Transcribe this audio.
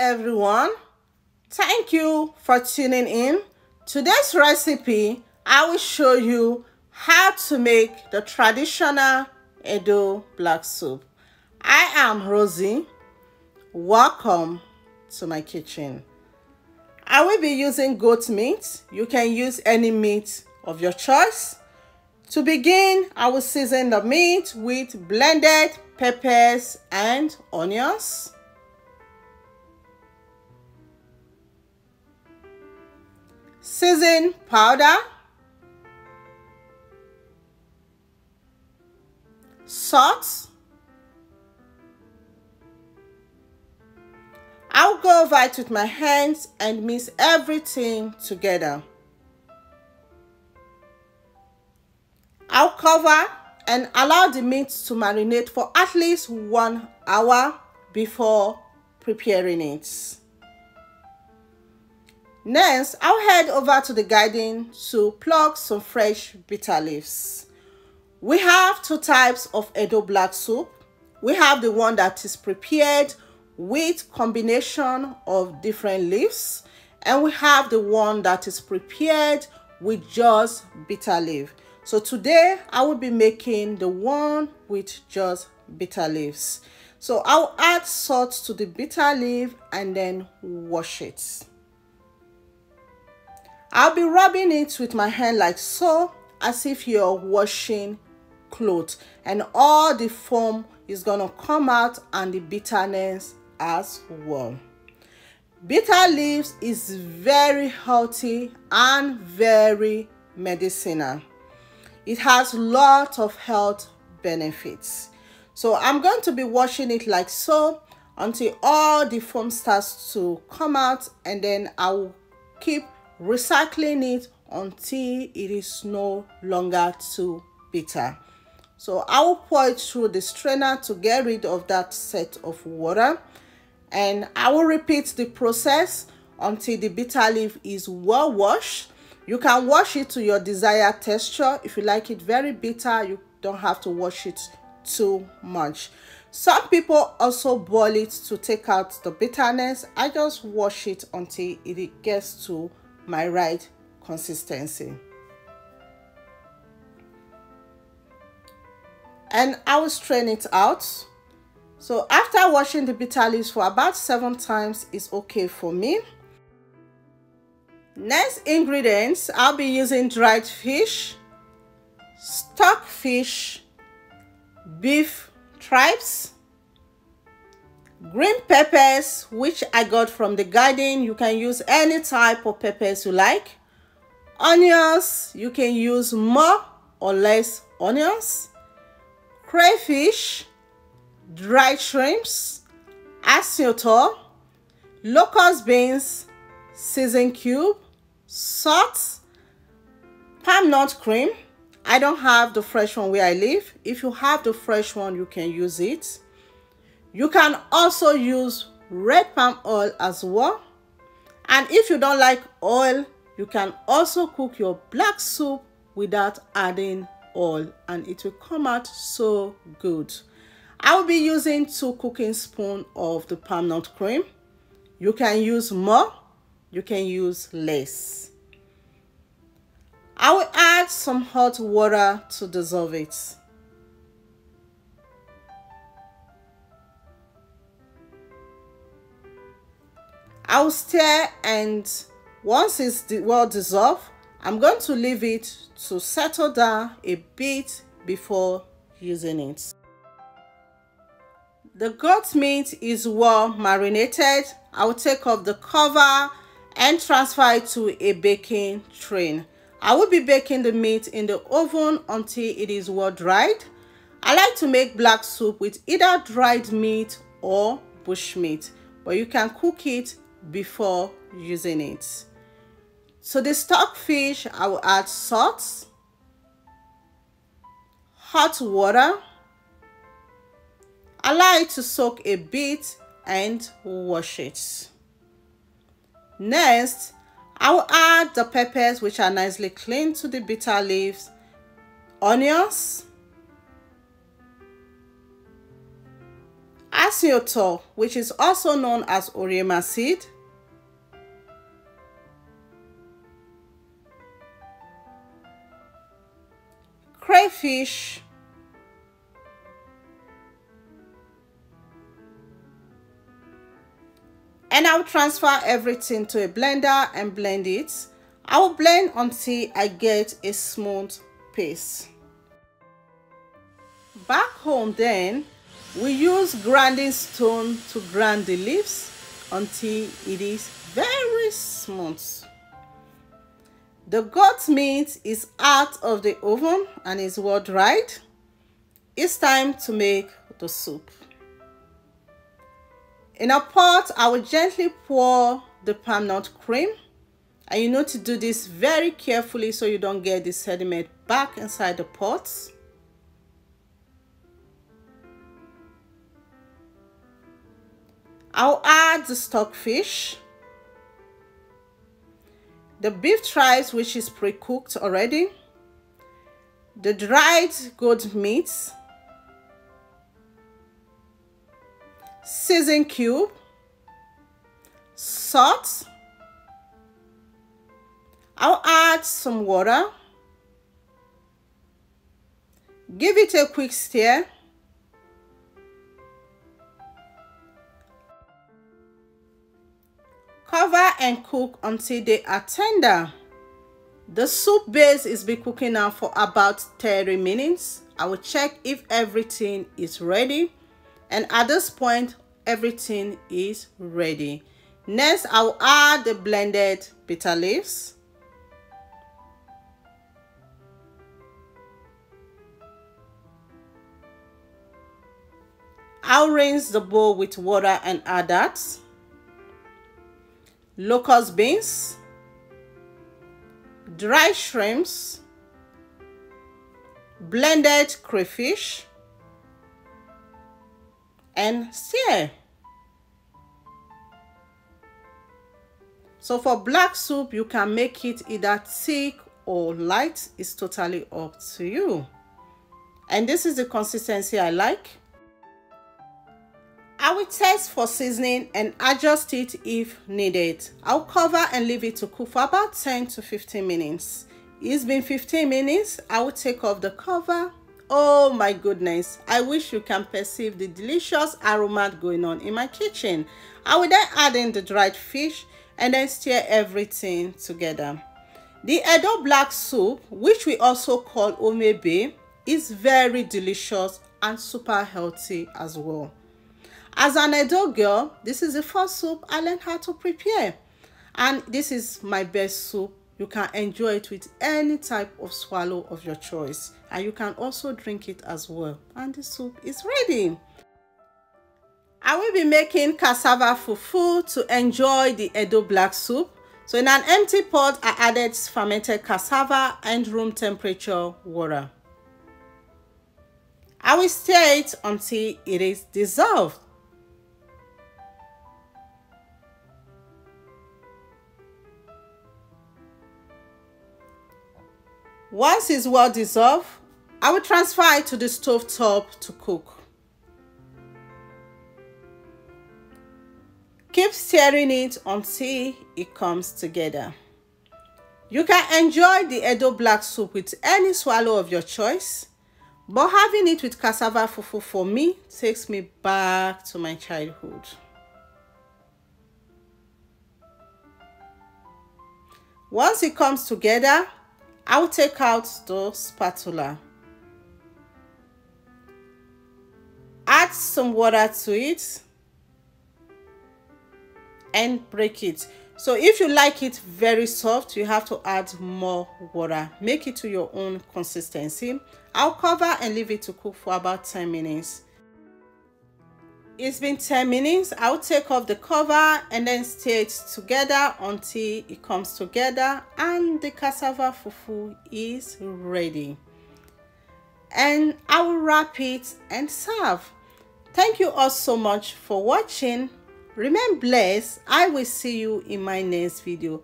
everyone. Thank you for tuning in. Today's recipe, I will show you how to make the traditional Edo black soup. I am Rozy. Welcome to my kitchen. I will be using goat meat. You can use any meat of your choice. To begin, I will season the meat with blended peppers and onions. Season powder. Salt. I'll go over it with my hands and mix everything together. I'll cover and allow the meat to marinate for at least one hour before preparing it. Next, I'll head over to the garden to pluck some fresh bitter leaves. We have two types of Edo black soup. We have the one that is prepared with combination of different leaves and we have the one that is prepared with just bitter leaf. So today I will be making the one with just bitter leaves. So I'll add salt to the bitter leaf and then wash it. I'll be rubbing it with my hand like so as if you're washing clothes and all the foam is gonna come out and the bitterness as well. Bitter leaves is very healthy and very medicinal. It has lot of health benefits. So I'm going to be washing it like so until all the foam starts to come out and then I will keep recycling it until it is no longer too bitter. So I will pour it through the strainer to get rid of that set of water and I will repeat the process until the bitter leaf is well washed. You can wash it to your desired texture. If you like it very bitter, you don't have to wash it too much. Some people also boil it to take out the bitterness. I just wash it until it gets to my right consistency. And I will strain it out so after washing the bitter leaves for about seven times is okay for me. Next ingredients, I'll be using dried fish, stock fish, beef tripes, green peppers, which I got from the garden. You can use any type of peppers you like. Onions, you can use more or less onions. Crayfish, dried shrimps, aciotor, locust beans, seasoned cube, salt, palm nut cream. I don't have the fresh one where I live. If you have the fresh one, you can use it. You can also use red palm oil as well. And if you don't like oil, you can also cook your black soup without adding oil and it will come out so good. I will be using two cooking spoon of the palm nut cream. You can use more, you can use less. I will add some hot water to dissolve it. Stir and once it's well dissolved, I'm going to leave it to settle down a bit before using it. The goat meat is well marinated. I will take off the cover and transfer it to a baking tray. I will be baking the meat in the oven until it is well dried. I like to make black soup with either dried meat or bush meat, but you can cook it before using it. So the stockfish, I will add salt, hot water, Allow it to soak a bit and wash it. Next, I will add the peppers which are nicely cleaned to the bitter leaves, onions, Asioto, which is also known as Oriema seed, crayfish, and I'll transfer everything to a blender and blend it. I will blend until I get a smooth paste. Back home then, we use grinding stone to grind the leaves until it is very smooth. The goat meat is out of the oven and is well dried. It's time to make the soup. In a pot, I will gently pour the palm nut cream. And you need to do this very carefully so you don't get the sediment back inside the pot. I'll add the stockfish, the beef tripe which is pre-cooked already, the dried goat meat, season cube, salt. I'll add some water. Give it a quick stir. And cook until they are tender. The soup base is be cooking now for about 30 minutes. I will check if everything is ready and at this point everything is ready next i'll add the blended bitter leaves I'll rinse the bowl with water and add that. Locust beans, dry shrimps, blended crayfish, and stir. So for black soup, you can make it either thick or light. It's totally up to you. And this is the consistency I like. I will test for seasoning and adjust it if needed. I'll cover and leave it to cook for about 10 to 15 minutes. It's been 15 minutes. I will take off the cover Oh my goodness, I wish you can perceive the delicious aroma going on in my kitchen. I will then add in the dried fish and then stir everything together. The Edo black soup, which we also call omebe, is very delicious and super healthy as well. As an Edo girl, this is the first soup I learned how to prepare. And this is my best soup you can enjoy it with any type of swallow of your choice. And you can also drink it as well. And the soup is ready. I will be making cassava fufu to enjoy the Edo black soup. So in an empty pot, I added fermented cassava and room temperature water. I will stir it until it is dissolved. Once it's well dissolved, I will transfer it to the stove top to cook. Keep stirring it until it comes together. You can enjoy the Edo black soup with any swallow of your choice, but having it with cassava fufu for me takes me back to my childhood. Once it comes together, I'll take out the spatula. Add some water to it and break it. So if you like it very soft, you have to add more water. Make it to your own consistency. I'll cover and leave it to cook for about 10 minutes. It's been 10 minutes. I'll take off the cover and then stir it together until it comes together and the cassava fufu is ready. And I will wrap it and serve. Thank you all so much for watching. Remain blessed. I will see you in my next video.